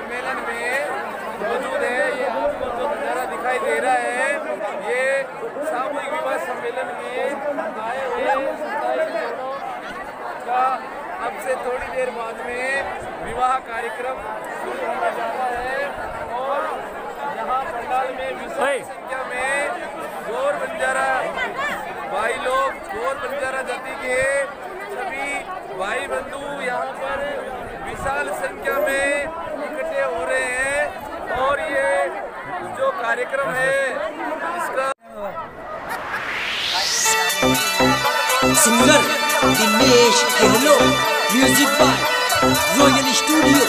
सम्मेलन में मौजूद है। ये आपको जो नज़ारा दिखाई दे रहा है ये सामूहिक विवाह सम्मेलन में आए हुए का अब से थोड़ी देर बाद में विवाह कार्यक्रम शुरू होने जा रहा है। और यहाँ पंडाल में विशाल संख्या में गोर बंजारा भाई लोग गोर बंजारा जाति के सभी भाई बंधु यहाँ पर विशाल संख्या में कार्यक्रम है। इसका singer Dinesh Kehlo music by royal studio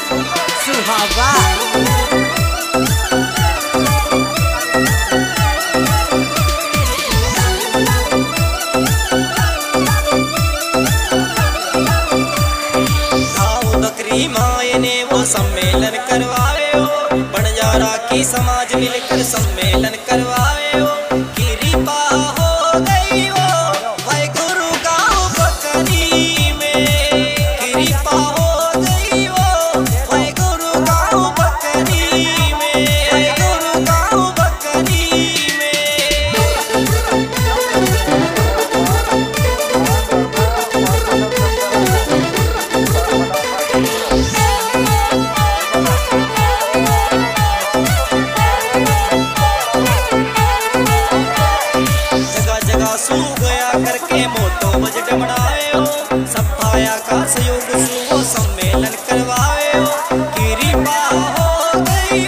Suhawa गाँव समाज मिलकर सम्मेलन करवाए सहयोग सम्मेलन करवाए हो। हो गई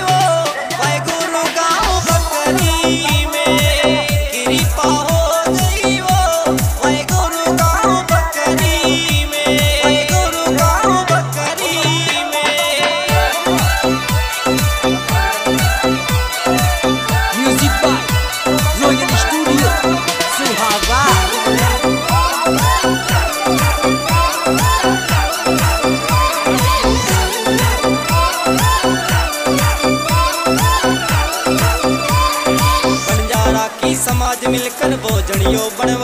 मिलकर भोजनियो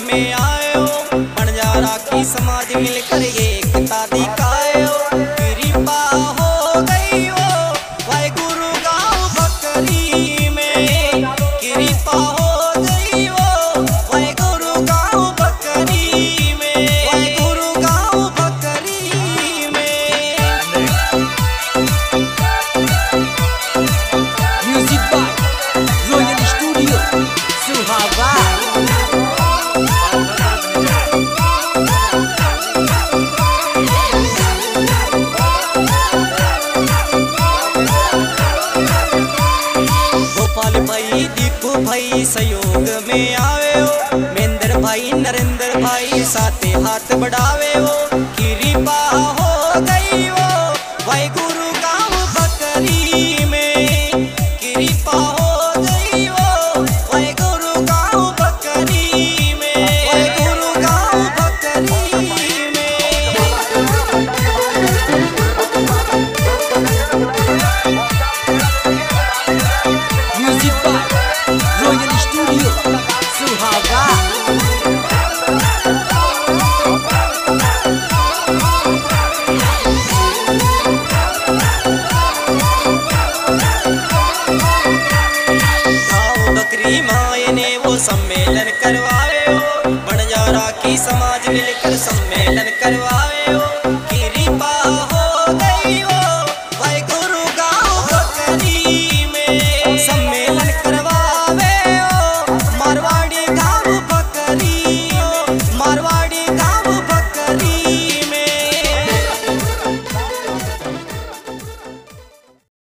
में आए भाई सहयोग में आवे हो मेंद्र भाई नरेंद्र भाई साथे हाथ बढ़ावे सम्मेलन करो।